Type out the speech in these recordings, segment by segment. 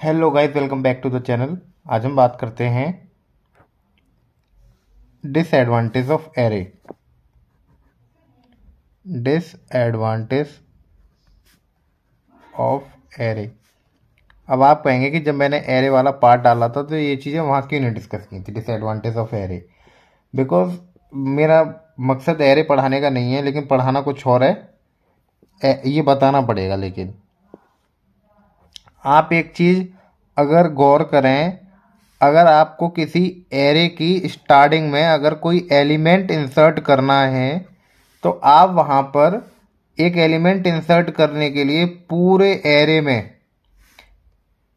Hello guys welcome back to the channel आज हम बात करते हैं disadvantage of array disadvantage of array अब आप कहेंगे कि जब मैंने एरे वाला पार्ट डाला था तो ये चीज़ें वहाँ क्यों नहीं डिस्कस की थी? डिसएडवांटेज ऑफ़ एरे बिकॉज़ मेरा मकसद एरे पढ़ाने का नहीं है, लेकिन पढ़ाना कुछ और है। ये बताना पड़ेगा, लेकिन। आप एक चीज़ अगर गौर करें, अगर आपको किसी एरे की स्टार्टिंग में अगर कोई एलिमेंट इंसर्ट करना है तो आप वहाँ पर एक एलिमेंट इंसर्ट करने के लिए पूरे एरे में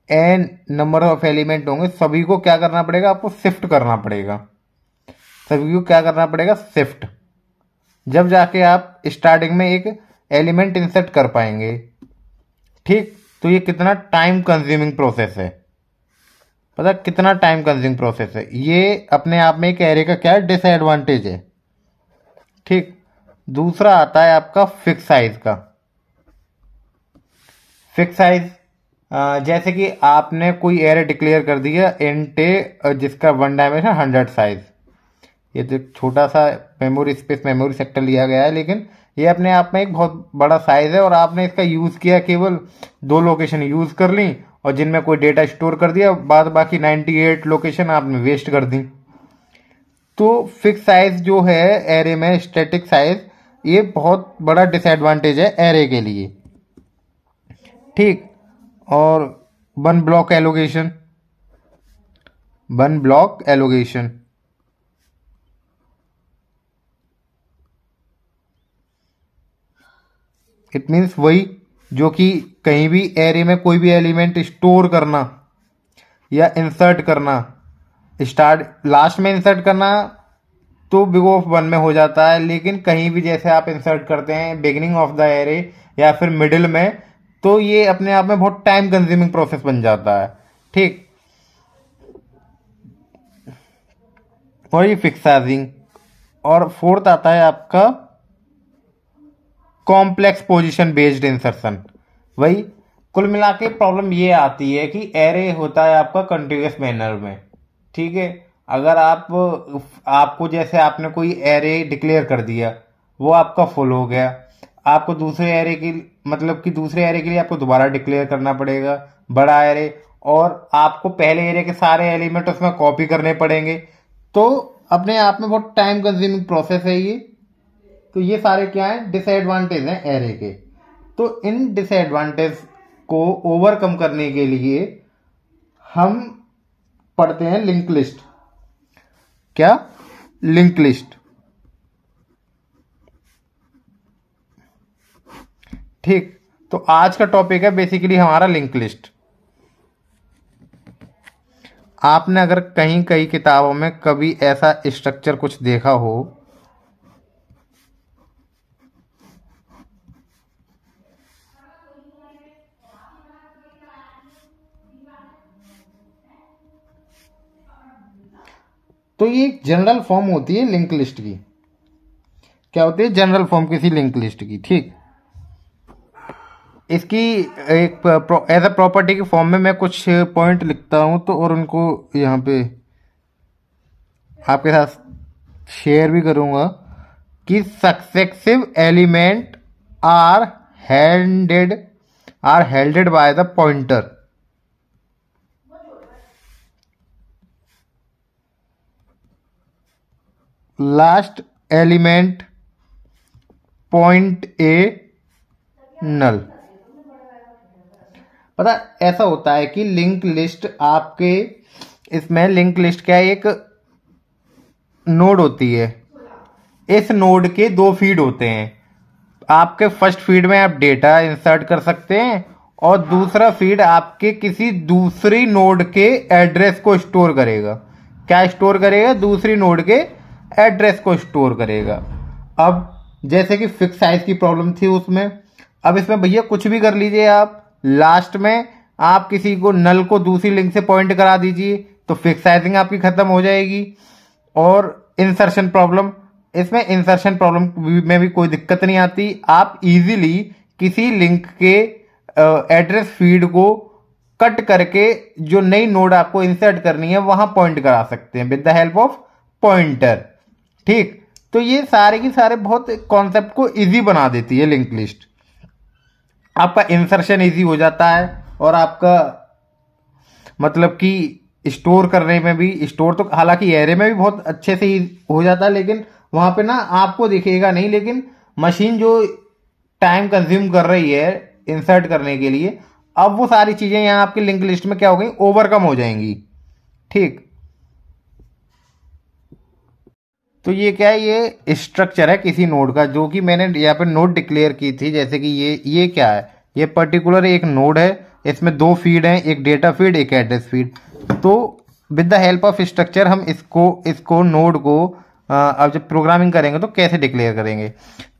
एन नंबर ऑफ़ एलिमेंट होंगे। सभी को क्या करना पड़ेगा? आपको शिफ्ट करना पड़ेगा। सभी को क्या करना पड़ेगा? शिफ्ट जब जाके आप स्टार्टिंग में एक एलिमेंट इंसर्ट कर पाएँगे। ठीक? तो ये कितना टाइम कंज्यूमिंग प्रोसेस है। पता कितना टाइम कंज्यूमिंग प्रोसेस है। ये अपने आप में एक एरे का क्या डिसएडवांटेज है? ठीक। दूसरा आता है आपका फिक्स साइज़ का। फिक्स साइज़ जैसे कि आपने कोई एरे डिक्लेयर कर दिया एंटे जिसका वन डायमेंशन हंड्रेड साइज़ ये तो छोटा सा मेमोरी स्पेस मेमोरी सेक्टर लिया गया है, लेकिन ये अपने आप में एक बहुत बड़ा साइज़ है और आपने इसका यूज़ किया केवल दो लोकेशन यूज़ कर ली और जिनमें कोई डेटा स्टोर कर दिया, बाद बाकी 98 लोकेशन आपने वेस्ट कर दी। तो फिक्स साइज़ जो है एरे में स्टैटिक साइज़ ये बहुत बड़ा डिसएडवांटेज है एरे के लिए। ठीक, और one block allocation one block allocation it means वही जो कि कहीं भी एरे में कोई भी एलिमेंट स्टोर करना या इंसर्ट करना। स्टार्ट लास्ट में इंसर्ट करना तो बिग ऑफ़ वन में हो जाता है, लेकिन कहीं भी जैसे आप इंसर्ट करते हैं बिगिनिंग ऑफ़ द एरे या फिर मिडिल में तो ये अपने आप में बहुत टाइम कंज्यूमिंग प्रोसेस बन जाता है। ठीक। और ये फिक्साइजिंग और फोर्थ आता है आपका कॉम्प्लेक्स पोजिशन बेस्ड इंसर्शन वही, कुल मिला के प्रॉब्लम ये आती है कि एरे होता है आपका कंटिन्यूस मैनर में। ठीक है? अगर आप, आपको जैसे आपने कोई एरे डिक्लेयर कर दिया, वो आपका फुल हो गया। आपको दूसरे एरे की मतलब कि दूसरे एरे के लिए आपको दोबारा डिक्लेयर करना पड़ेगा, बड़ा एरे और आपको पहले एरे के सारे एलिमेंट उसमें कॉपी करने पड़ेंगे। तो अपने आप में बहुत टाइम कंज्यूमिंग प्रोसेस है ये। तो ये सारे क्या हैं? डिसएडवांटेज हैं एरे के। तो इन डिसएडवांटेज को ओवरकम करने के लिए हम पढ़ते हैं लिंक लिस्ट क्या? लिंक लिस्ट ठीक तो आज का टॉपिक है बेसिकली हमारा लिंक लिस्ट आपने अगर कहीं कई किताबों में कभी ऐसा स्ट्रक्चर कुछ देखा हो तो ये एक जनरल फॉर्म होती है लिंक लिस्ट की। क्या होती है? जनरल फॉर्म किसी लिंक लिस्ट की, ठीक? इसकी एक एज अ प्रॉपर्टी के फॉर्म में मैं कुछ पॉइंट लिखता हूँ तो और उनको यहाँ पे आपके साथ शेयर भी करूँगा कि successive element are handed are held by the pointer last element point a null. पता, ऐसा होता है कि लिंक लिस्ट आपके, इसमें लिंक लिस्ट क्या एक नोड होती है। इस नोड के दो फ़ीड होते हैं। आपके फ़र्स्ट फ़ीड में आप डेटा इंसर्ट कर सकते हैं और दूसरा फ़ीड आपके किसी दूसरी नोड के एड्रेस को स्टोर करेगा। क्या स्टोर करेगा? दूसरी नोड के एड्रेस को स्टोर करेगा। अब जैसे कि फिक्स साइज़ की प्रॉब्लम थी उसमें। अब इसमें भैया कुछ भी कर लीजिए आप। लास्ट में आप किसी को नल को दूसरी लिंक से पॉइंट करा दीजिए तो फिक्स साइजिंग आपकी खत्म हो जाएगी। और इंसर्शन प्रॉब्लम इसमें इंसर्शन प्रॉब्लम में भी कोई दिक्कत नहीं आती। आप इजीली किसी लिंक के एड्रेस फ़ीड को कट करके जो नई नोड आपको इंसर्ट करनी है, वहाँ पॉइंट करा सकते हैं with the help of pointer ठीक। तो ये सारे की सारे बहुत कॉन्सेप्ट को इजी बना देती है लिंक लिस्ट आपका इंसर्शन इजी हो जाता है और आपका मतलब कि स्टोर करने में भी स्टोर तो हालाँकि एरे में भी बहुत अच्छे से ही जाता है, लेकिन वहाँ पे ना आपको दिखेगा नहीं, लेकिन मशीन जो टाइम कंज्यूम कर रही है इंसर्ट करने के लिए, अब वो सारी चीज़ें यहाँ आपकी लिंक लिस्ट में क्या हो गई? ओवरकम हो जाएँगी। ठीक। तो ये क्या है, ये स्ट्रक्चर है किसी नोड का, जो कि मैंने यहाँ पे नोड डिक्लेयर की थी, जैसे कि ये ये क्या है? ये पर्टिकुलर एक नोड है, इसमें दो फ़ीड हैं, एक डेटा फ़ीड एक एड्रेस फ़ीड तो with the help of structure हम इसको इसको नोड को अब जब प्रोग्रामिंग करेंगे तो कैसे डिक्लेयर करेंगे?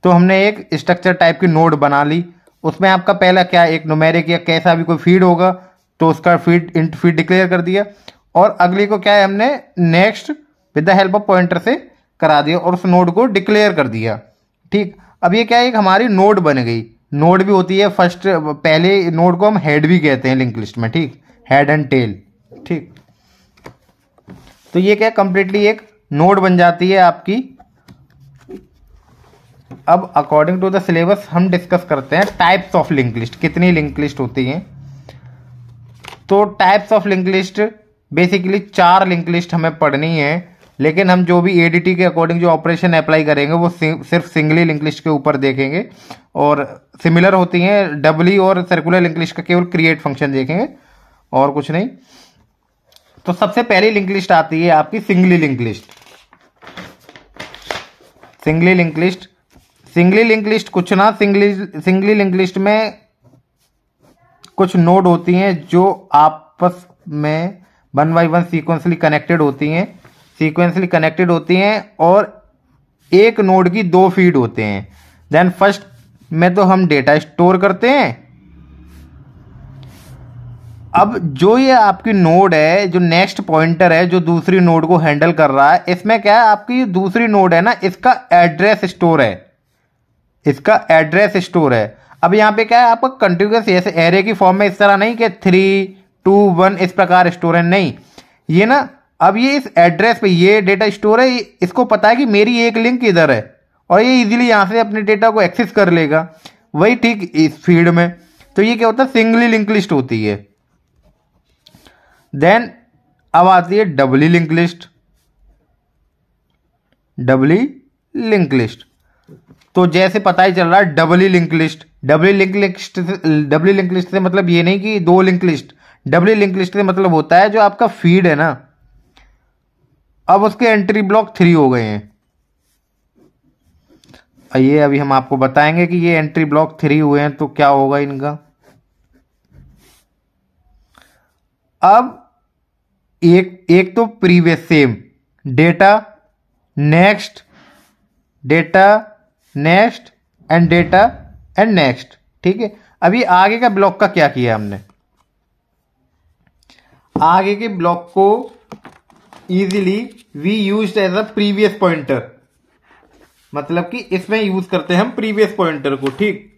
तो हमने एक स्ट्रक्चर टाइप की नोड बना ली। उसमें आपका पहला क्या एक नुमेरिक या कैसा भी कोई फ़ीड होगा तो उसका फ़ीड इंट फ़ीड डिक्लेयर कर दिया। और अगली को क्या है, हमने next with the help of pointer से करा दिया और उस नोड को डिक्लेयर कर दिया। ठीक? अब ये क्या है? एक हमारी नोड बन गई। नोड भी होती है फ़र्स्ट पहले नोड को हम हेड भी कहते हैं लिंक लिस्ट में, ठीक? हेड एंड टेल ठीक? तो ये क्या कंप्लीटली एक नोड बन जाती है आपकी। अब अकॉर्डिंग टू द सिलेबस हम डिस्कस करते हैं टाइप्स ऑफ़ लिंक लिस्ट कितनी लिंक लिस्ट होती हैं? तो types of link list basically चार लिंक लिस्ट हमें पढ़नी है। लेकिन हम जो भी एडीटी के अकॉर्डिंग जो ऑपरेशन अप्लाई करेंगे, वो सिर्फ़ सिंगली लिंक लिस्ट के ऊपर देखेंगे। और सिमिलर होती हैं डबली और सर्कुलर लिंक लिस्ट का केवल क्रिएट फ़ंक्शन देखेंगे, और कुछ नहीं। तो सबसे पहली लिंक लिस्ट आती है आपकी singly link list singly link list singly link list कुछ ना सिंगली सिंगली लिंक लिस्ट में कुछ नोड होती हैं जो आपस में one by one sequentially connected होती हैं। सीक्वेंसली कनेक्टेड होती हैं और एक नोड की दो फ़ीड होते हैं। देन फ़र्स्ट में तो हम डेटा स्टोर करते हैं। अब जो ये आपकी नोड है, जो नेक्स्ट पॉइंटर है, जो दूसरी नोड को हैंडल कर रहा है, इसमें क्या है? आपकी दूसरी नोड है ना, इसका एड्रेस स्टोर है। इसका एड्रेस स्टोर है। अब यहाँ पे क्या है? आपका कंटिन्यूस ऐसे एरे की फॉर्म में इस तरह नहीं कि थ्री टू वन इस प्रकार स्टोर है। नहीं। ये ना अब ये इस एड्रेस पे, ये डेटा स्टोर है इसको पता है कि मेरी एक लिंक इधर है और ये इजीली यहाँ से अपने डेटा को एक्सेस कर लेगा। वही ठीक इस फ़ील्ड में। तो ये क्या होता है? सिंगली लिंक लिस्ट होती है। देन अब आती है doubly link list doubly link list तो जैसे पता ही चल रहा है doubly link list doubly link list doubly link list से मतलब ये नहीं कि दो link list doubly link list से मतलब होता है जो आपका फ़ीड है ना। अब उसके एंट्री ब्लॉक थ्री हो गए हैं। ये अभी हम आपको बताएँगे कि ये एंट्री ब्लॉक थ्री हुए हैं तो क्या होगा इनका? अब एक एक तो previous same data next data next and data and next ठीक है? अभी आगे का ब्लॉक का क्या किया हमने? आगे के ब्लॉक को easily we use as a previous pointer मतलब कि इसमें यूज़ करते हैं हम प्रीवियस पॉइंटर को, ठीक?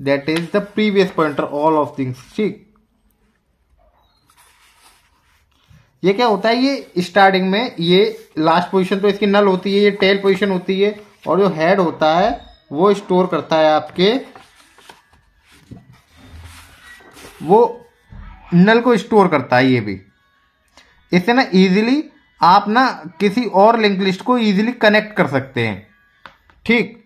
That is the previous pointer all of things ठीक? ये क्या होता है, ये स्टार्टिंग में ये लास्ट पोजीशन तो इसकी नल होती है, ये टेल पोजीशन होती है, और जो हेड होता है, वो स्टोर करता है आपके, वो नल को स्टोर करता है ये भी। इससे ना इजीली आप ना किसी और लिंक लिस्ट को इजीली कनेक्ट कर सकते हैं। ठीक?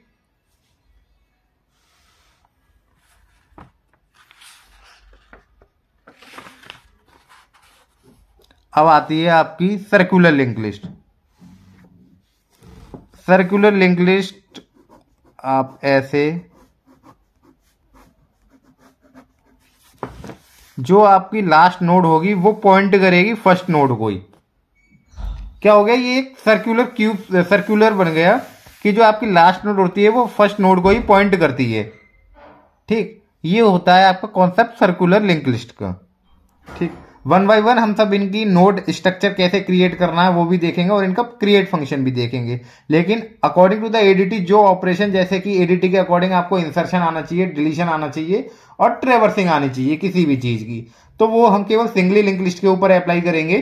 अब आती है आपकी circular link list circular link list आप ऐसे जो आपकी लास्ट नोड होगी, वो पॉइंट करेगी फ़र्स्ट नोड को ही। क्या हो गया? ये एक सर्कुलर क्यूब सर्कुलर बन गया कि जो आपकी लास्ट नोड होती है, वो फ़र्स्ट नोड को ही पॉइंट करती है। ठीक? ये होता है आपका कॉन्सेप्ट सर्कुलर लिंक लिस्ट का। ठीक? वन बाय वन हम सब इनकी नोड स्ट्रक्चर कैसे क्रिएट करना है, वो भी देखेंगे और इनका क्रिएट फ़ंक्शन भी देखेंगे। लेकिन अकॉर्डिंग टू द एडीटी जो ऑपरेशन जैसे कि एडीटी के अकॉर्डिंग आपको इंसर्शन आना चाहिए डिलीशन आना चाहिए और ट्रेवर्सिंग आनी चाहिए किसी भी चीज़ की। तो वो हम केवल सिंगली लिंक लिस्ट के ऊपर अप्लाई करेंगे।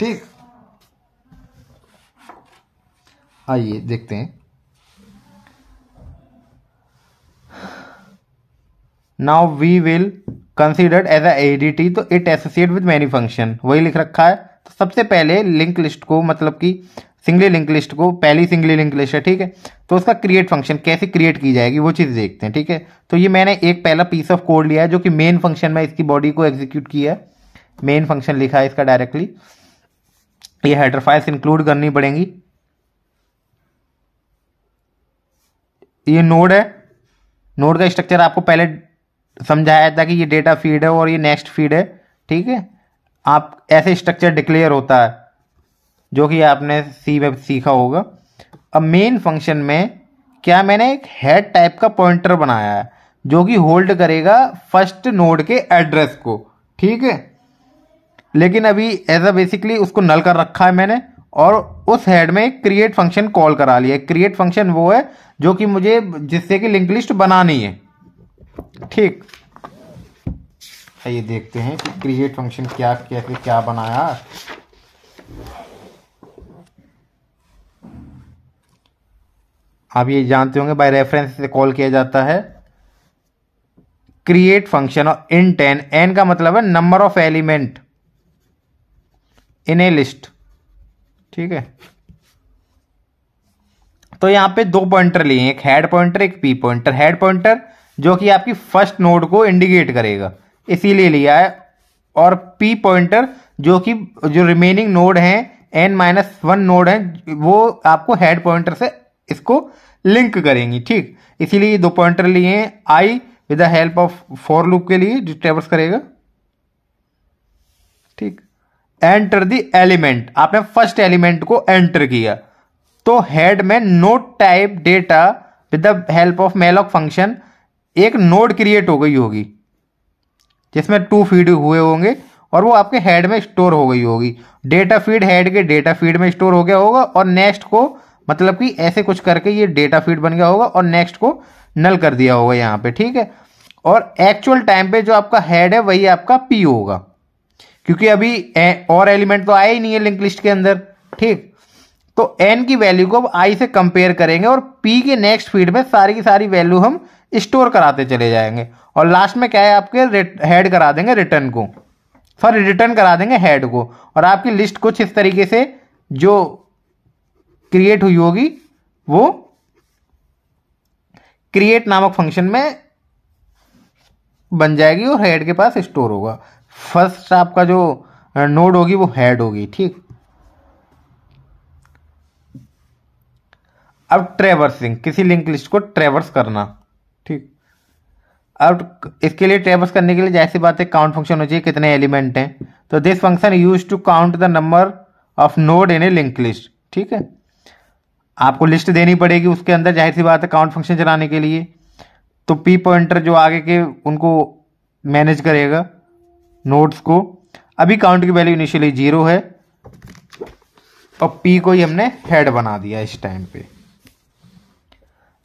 ठीक? आइए, देखते हैं। Now we will considered as ADT तो it associate with many function वही लिख रखा है। तो सबसे पहले लिंक लिस्ट को मतलब कि सिंगली लिंक लिस्ट को, पहली सिंगली लिंक लिस्ट है, ठीक है? तो उसका क्रिएट फ़ंक्शन कैसे क्रिएट की जाएगी, वो चीज़ देखते हैं, ठीक है? तो ये मैंने एक पहला पीस ऑफ़ कोड लिया है, जो कि मेन फ़ंक्शन में इसकी बॉडी को एग्जीक्यूट किया है। मेन फ़ंक्शन लिखा है इसका डायरेक्टली ये हेडर फाइल्स इंक्लूड करनी पड़ेंगी। ये नोड है। नोड का स्ट्रक्चर आपको पहले समझाया था कि ये डेटा फ़ीड है और ये नेक्स्ट फ़ीड है, ठीक है? आप, ऐसे स्ट्रक्चर डिक्लेयर होता है। जो कि आपने सी में सीखा होगा। अब मेन फ़ंक्शन में क्या मैंने एक हेड टाइप का पॉइंटर बनाया है, जो कि होल्ड करेगा फ़र्स्ट नोड के एड्रेस को, ठीक है? लेकिन अभी एज अ बेसिकली उसको नल कर रखा है मैंने और उस हेड में एक क्रिएट फ़ंक्शन कॉल करा लिया। क्रिएट फ़ंक्शन वो है, जो कि मुझे जिससे कि लिंक लिस्ट बनानी है। ठीक। आइए देखते हैं कि क्रिएट फ़ंक्शन क्या, कैसे क्या बनाया। आप ये जानते होंगे बाय रेफरेंस से कॉल किया जाता है क्रिएट फ़ंक्शन और इन टेन एन का मतलब है number of element in a list ठीक है? तो यहाँ पे दो पॉइंटर लिए एक हेड पॉइंटर एक पी पॉइंटर हेड पॉइंटर जो कि आपकी फ़र्स्ट नोड को इंडिकेट करेगा। इसीलिए लिया है। और पी पॉइंटर जो कि, जो रिमेनिंग नोड हैं एन माइनस वन नोड है, वो आपको हेड पॉइंटर से इसको लिंक करेंगी, ठीक? इसीलिए दो पॉइंटर लिए हैं। I with the help of for loop के लिए जो ट्रेवर्स करेगा, ठीक? एंटर द एलिमेंट आपने फ़र्स्ट एलिमेंट को एंटर किया। तो हेड में node type data with the help of malloc function एक नोड क्रिएट हो गई होगी, जिसमें टू फ़ीड हुए होंगे और वो आपके हेड में स्टोर हो गई होगी। डेटा फ़ीड हेड के डेटा फ़ीड में स्टोर हो गया होगा और नेक्स्ट को मतलब कि ऐसे कुछ करके ये डेटा फ़ीड बन गया होगा और नेक्स्ट को नल कर दिया होगा यहाँ पे, ठीक है? और एक्चुअल टाइम पे जो आपका हेड है, वही आपका पी होगा। क्योंकि अभी और एलिमेंट तो आया ही नहीं है लिंक लिस्ट के अंदर, ठीक? तो एन की वैल्यू को अब आई से कंपेयर करेंगे और पी के नेक्स्ट फ़ीड में सारी की सारी वैल्यू हम स्टोर कराते चले जाएँगे। और लास्ट में क्या है आपके? हेड करा देंगे रिटर्न को। सॉरी रिटर्न करा देंगे हेड को। और आपकी लिस्ट कुछ इस तरीके से जो क्रिएट हुई होगी, वो क्रिएट नामक फ़ंक्शन में बन जाएगी और हेड के पास स्टोर होगा। फ़र्स्ट आपका जो नोड होगी वो हेड होगी, ठीक? अब ट्रेवर्सिंग किसी लिंक लिस्ट को ट्रेवर्स करना, ठीक? अब इसके लिए ट्रेवर्स करने के लिए जैसी बात है काउंट फ़ंक्शन हो चाहिए कितने एलिमेंट हैं? तो this function use to count the number of node in a link list ठीक है? आपको लिस्ट देनी पड़ेगी उसके अंदर, ज़ाहिर सी बात है काउंट फ़ंक्शन चलाने के लिए। तो पी पॉइंटर जो आगे के, उनको मैनेज करेगा नोट्स को। अभी काउंट की वैल्यू इनिशियली ज़ीरो है। और पी को ही हमने हेड बना दिया इस टाइम पे।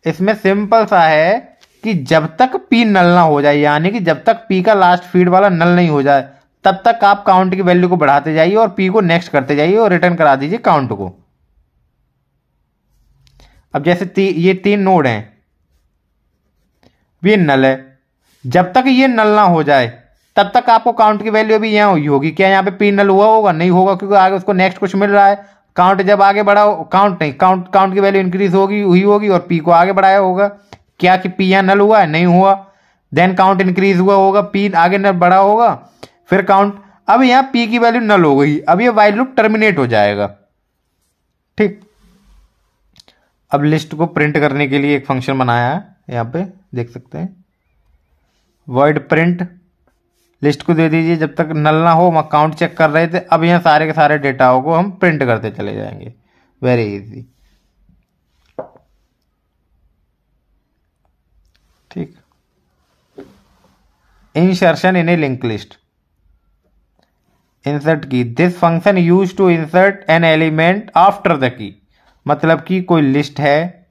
इसमें सिंपल सा है कि जब तक पी नल ना हो जाए, यानी कि जब तक पी का लास्ट फ़ीड वाला नल नहीं हो जाए, तब तक आप काउंट की वैल्यू को बढ़ाते जाइए और पी को नेक्स्ट करते जाइए और रिटर्न करा दीजिए काउंट को। अब जैसे ती, ये तीन नोड हैं। ये नल है। जब तक ये नल ना हो जाए तब तक आपको काउंट की वैल्यू अभी यहाँ हुई होगी। क्या यहाँ पे पी नल हुआ होगा? नहीं होगा क्योंकि आगे उसको नेक्स्ट कुछ मिल रहा है। काउंट जब आगे बढ़ा काउंट नहीं काउंट काउंट की वैल्यू इंक्रीज होगी हुई होगी और पी को आगे बढ़ाया होगा। क्या कि पी यहाँ नल हुआ है? नहीं हुआ। देन काउंट इंक्रीज हुआ होगा पी आगे नल बढ़ा होगा। फिर काउंट अब यहाँ पी की वैल्यू नल हो गई। अब ये वाइल लूप टर्मिनेट हो जाएगा। ठीक? अब लिस्ट को प्रिंट करने के लिए एक फ़ंक्शन बनाया है, यहाँ पे, देख सकते हैं। वर्ड प्रिंट लिस्ट को दे दीजिए, जब तक नल ना हो, हम अकाउंट चेक कर रहे थे, अब यहाँ सारे के सारे डेटाओं को हम प्रिंट करते चले जाएँगे। वेरी इजी ठीक। Insertion in a link list insert की this function use to insert an element after the key मतलब कि कोई लिस्ट है,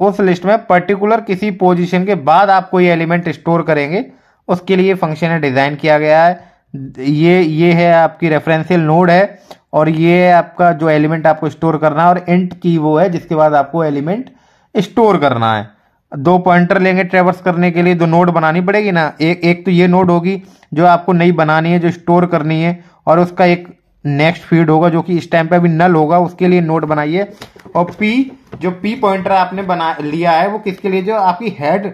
उस लिस्ट में पर्टिकुलर किसी पोजीशन के बाद आप कोई एलिमेंट स्टोर करेंगे, उसके लिए फ़ंक्शन है डिज़ाइन किया गया है। ये ये है आपकी रेफरेंशियल नोड है, और ये आपका जो एलिमेंट आपको स्टोर करना है, और इंट की वो है, जिसके बाद आपको एलिमेंट स्टोर करना है। दो पॉइंटर लेंगे ट्रेवर्स करने के लिए, दो नोड बनानी पड़ेगी ना? एक एक तो ये नोड होगी, जो आपको नई बनानी है, जो स्टोर करनी है, और उसका एक नेक्स्ट फ़ीड होगा जो कि इस टाइम पे अभी नल होगा, उसके लिए नोट बनाइए। और पी जो पी पॉइंटर आपने बना, लिया है, वो किसके लिए? जो आपकी हेड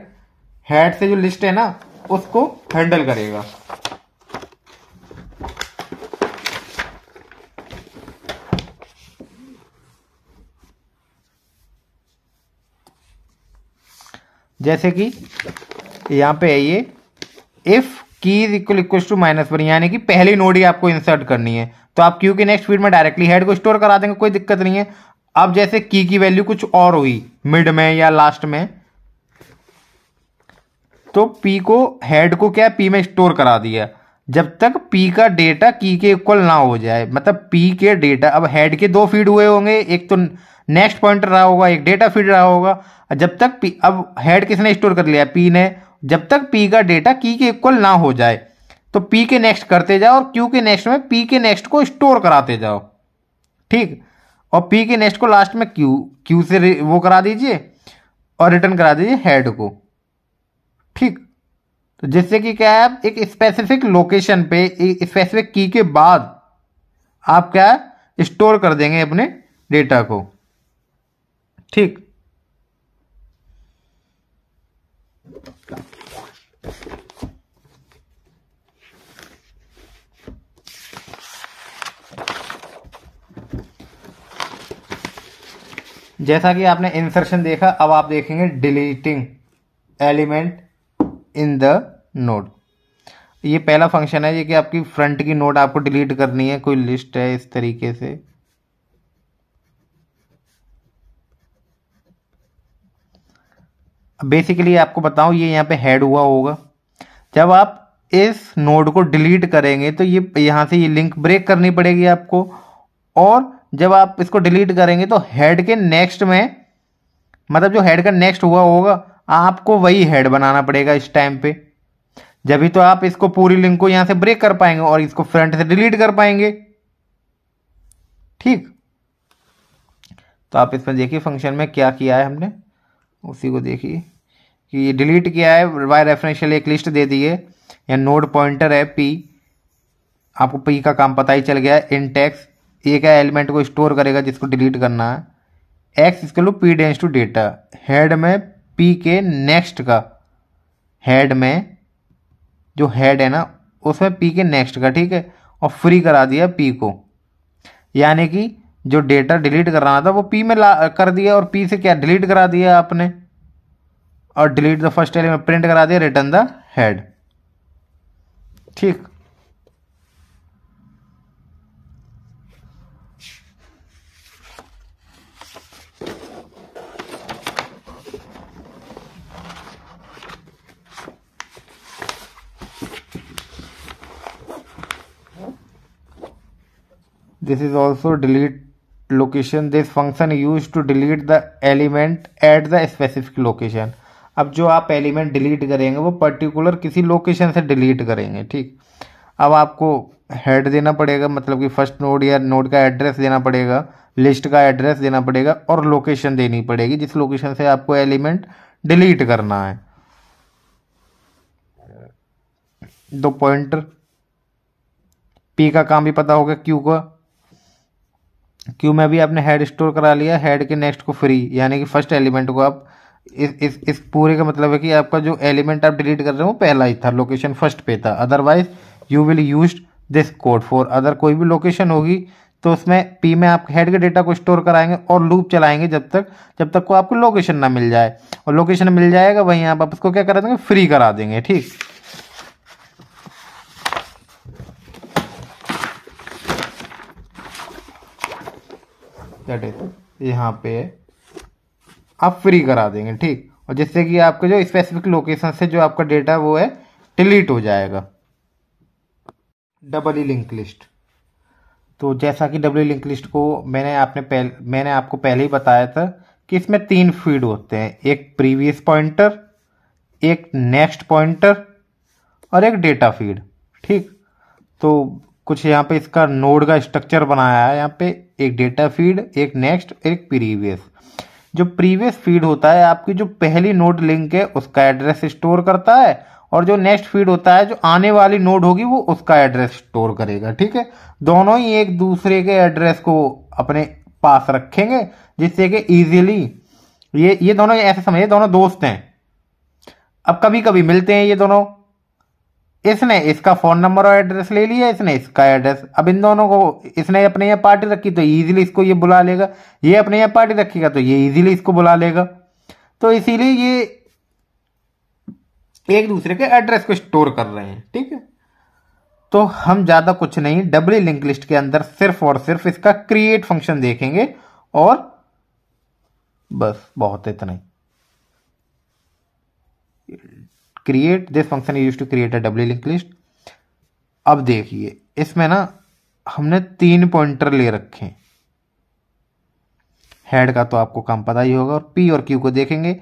हेड से जो लिस्ट है ना, उसको हैंडल करेगा। जैसे कि यहाँ पे है ये if key is equal equal to minus one यानी कि पहली नोड ही आपको इंसर्ट करनी है। तो आप क्यू के नेक्स्ट फ़ीड में डायरेक्टली हेड को स्टोर करा देंगे, कोई दिक्कत नहीं है। अब जैसे की की वैल्यू कुछ और हुई मिड में या लास्ट में तो पी को हेड को क्या पी में स्टोर करा दिया। जब तक पी का डेटा की के इक्वल ना हो जाए मतलब पी के डेटा अब हेड के दो फ़ीड हुए होंगे, एक तो नेक्स्ट पॉइंटर रहा होगा, एक डेटा फ़ीड रहा होगा। जब तक पी, अब हेड किसने स्टोर कर लिया? पी ने। जब तक पी का डेटा की के इक्वल ना हो जाए तो पी के नेक्स्ट करते जाओ और क्यू के नेक्स्ट में पी के नेक्स्ट को स्टोर कराते जाओ। ठीक? और पी के नेक्स्ट को लास्ट में क्यू क्यू से वो करा दीजिए और रिटर्न करा दीजिए हेड को। ठीक? तो जिससे कि क्या है आप एक स्पेसिफिक लोकेशन पे, एक स्पेसिफिक की के बाद आप क्या स्टोर कर देंगे अपने डेटा को। ठीक। जैसा कि आपने इंसर्शन देखा, अब आप देखेंगे deleting element in the node ये पहला फ़ंक्शन है, ये कि आपकी फ्रंट की नोड आपको डिलीट करनी है, कोई लिस्ट है इस तरीके से। बेसिकली आपको बताऊँ, ये यहाँ पे हेड हुआ होगा। जब आप इस नोड को डिलीट करेंगे तो ये, यहाँ से ये लिंक ब्रेक करनी पड़ेगी आपको। और जब आप इसको डिलीट करेंगे तो हेड के नेक्स्ट में मतलब जो हेड का नेक्स्ट हुआ होगा, आपको वही हेड बनाना पड़ेगा इस टाइम पे। जब ही तो आप इसको पूरी लिंक को यहाँ से ब्रेक कर पाएँगे और इसको फ्रंट से डिलीट कर पाएँगे। ठीक? तो आप इसमें देखिए फ़ंक्शन में क्या किया है हमने। उसी को देखिए। कि डिलीट किया है वाई रेफरेंशियल एक लिस्ट दे दी है। या नोड पॉइंटर है पी आपको पी का काम पता ही चल गया है इन टेक्स एक एलिमेंट को स्टोर करेगा जिसको डिलीट करना है? एक्स इसके लो P dense to data head में पी के नेक्स्ट का। हेड में जो हेड है ना, उसमें पी के नेक्स्ट का, ठीक है? और फ्री करा दिया पी को। यानी कि जो डेटा डिलीट कराना था, वो पी में ला, कर दिया और पी से क्या डिलीट करा दिया आपने? और delete the first element print करा दिया रिटर्न द हेड ठीक this is also delete location this function used to delete the element at the specific location अब जो आप एलिमेंट डिलीट करेंगे, वो पर्टिकुलर किसी लोकेशन से डिलीट करेंगे, ठीक? अब आपको हेड देना पड़ेगा मतलब कि फ़र्स्ट नोड या नोड का एड्रेस देना पड़ेगा लिस्ट का एड्रेस देना पड़ेगा और लोकेशन देनी पड़ेगी, जिस लोकेशन से आपको एलिमेंट डिलीट करना है। दो पॉइंटर पी का काम भी पता होगा क्यू का। क्यू में भी आपने हेड स्टोर करा लिया हेड के नेक्स्ट को फ्री यानी कि फ़र्स्ट एलिमेंट को आप इस इस इस पूरे का मतलब है कि आपका जो एलिमेंट आप डिलीट कर रहे हो पहला ही था लोकेशन फ़र्स्ट पे था। Otherwise you will use this code for other कोई भी लोकेशन होगी तो उसमें पी में आप हेड के डेटा को स्टोर कराएँगे और लूप चलाएँगे जब तक जब तक को आपको लोकेशन ना मिल जाए। और लोकेशन मिल जाएगा, वहीं आप आप उसको क्या करा देंगे? फ्री करा देंगे, ठीक? यहाँ पे आप फ्री करा देंगे, ठीक? और जिससे कि आपके जो स्पेसिफिक लोकेशन से जो आपका डेटा वो है डिलीट हो जाएगा। डबल ई लिंक लिस्ट तो जैसा कि डब्ल्यू लिंक लिस्ट को मैंने आपने पहले, मैंने आपको पहले ही बताया था कि इसमें तीन फ़ीड होते हैं। एक प्रीवियस पॉइंटर एक नेक्स्ट पॉइंटर और एक डेटा फ़ीड ठीक? तो कुछ यहाँ पे इसका नोड का स्ट्रक्चर बनाया है। यहाँ पे एक डेटा फ़ीड एक नेक्स्ट एक प्रीवियस जो प्रीवियस फ़ीड होता है, आपकी जो पहली नोड लिंक है, उसका एड्रेस स्टोर करता है, और जो नेक्स्ट फ़ीड होता है, जो आने वाली नोड होगी, वो उसका एड्रेस स्टोर करेगा, ठीक है? दोनों ही एक दूसरे के एड्रेस को अपने पास रखेंगे, जिससे कि इजीली ये ये दोनों ऐसे समझिए दोनों दोस्त हैं। अब कभी कभी मिलते हैं ये दोनों। इसने इसका फ़ोन नंबर और एड्रेस ले लिया, इसने इसका एड्रेस अब इन दोनों को, इसने अपने यहाँ पार्टी रखी तो इजीली इसको ये बुला लेगा। ये अपने यहाँ पार्टी रखेगा तो ये इजीली इसको बुला लेगा। तो इसीलिए ये एक दूसरे के एड्रेस को स्टोर कर रहे हैं, ठीक है? तो हम ज़्यादा कुछ नहीं डबल लिंक लिस्ट के अंदर सिर्फ़ और सिर्फ़ इसका क्रिएट फ़ंक्शन देखेंगे और बस, बहुत इतना ही। Create this function use to create a doubly link list अब देखिए, इसमें ना हमने तीन पॉइंटर ले रखे हेड का तो आपको काम पता ही होगा और पी और क्यू को देखेंगे।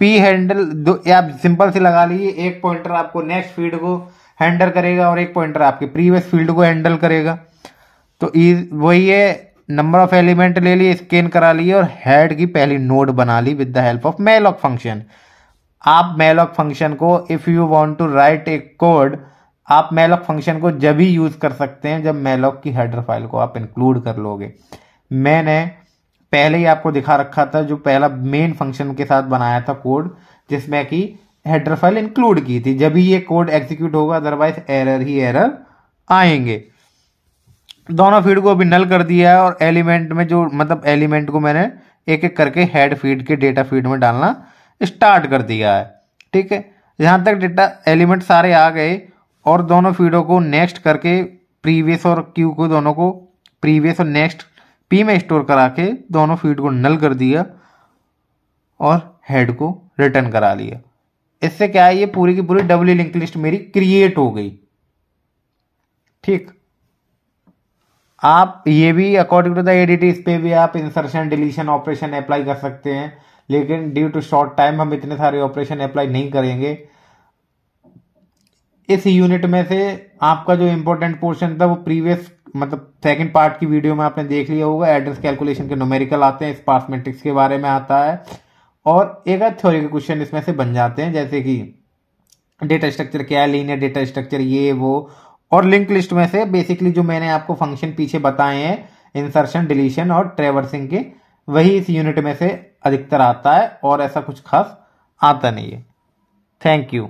पी हैंडल दो आप सिंपल से लगा लीजिए, एक पॉइंटर आपको नेक्स्ट फ़ील्ड को हैंडल करेगा और एक पॉइंटर आपके प्रीवियस फ़ील्ड को हैंडल करेगा। तो वही है नंबर ऑफ़ एलिमेंट ले लिए स्कैन करा लिए और हेड की पहली नोड बना ली with the help of malloc function आप मेलॉक फ़ंक्शन को if you want to write a code आप मेलॉक फ़ंक्शन को जब ही यूज़ कर सकते हैं, जब मेलॉक की हेडर फ़ाइल को आप इंक्लूड कर लोगे। मैंने पहले ही आपको दिखा रखा था, जो पहला मेन फ़ंक्शन के साथ बनाया था कोड जिसमें कि हेडर फ़ाइल इंक्लूड की थी। जब ही ये कोड एग्जीक्यूट होगा अदरवाइज़ एरर ही एरर आएँगे। दोनों फ़ीड को अभी नल कर दिया है और एलिमेंट में जो मतलब एलिमेंट को मैंने एक एक करके हेड फ़ीड के डेटा फ़ीड में डालना स्टार्ट कर दिया है। ठीक है? जहाँ तक डेटा एलिमेंट सारे आ गए और दोनों फीडों को नेक्स्ट करके प्रीवियस और क्यू को दोनों को प्रीवियस और नेक्स्ट पी में स्टोर करा के दोनों फ़ीड को नल कर दिया और हेड को रिटर्न करा लिया। इससे क्या है? ये पूरी की पूरी डब्ल्यू लिंक लिस्ट मेरी क्रिएट हो गई। ठीक? आप ये भी अकॉर्डिंग टू द एडिट इस पे भी आप इंसर्शन डिलीशन ऑपरेशन अप्लाई कर सकते हैं। लेकिन ड्यू टू शॉर्ट टाइम हम इतने सारे ऑपरेशन अप्लाई नहीं करेंगे। इस यूनिट में से आपका जो इंपॉर्टेंट पोर्शन था, वो प्रीवियस मतलब सेकंड पार्ट की वीडियो में आपने देख लिया होगा। एड्रेस कैलकुलेशन के नोमेरिकल आते हैं स्पार्स मैट्रिक्स के बारे में आता है। और एक थ्योरी के क्वेश्चन इसमें से बन जाते हैं, जैसे कि डेटा स्ट्रक्चर क्या है लीनियर डेटा स्ट्रक्चर ये, वो। और लिंक लिस्ट में से बेसिकली जो मैंने आपको फ़ंक्शन पीछे बताए हैं इंसर्शन डिलीशन और ट्रेवर्सिंग के, वही इस यूनिट में से अधिकतर आता है और ऐसा कुछ खास आता नहीं है। Thank you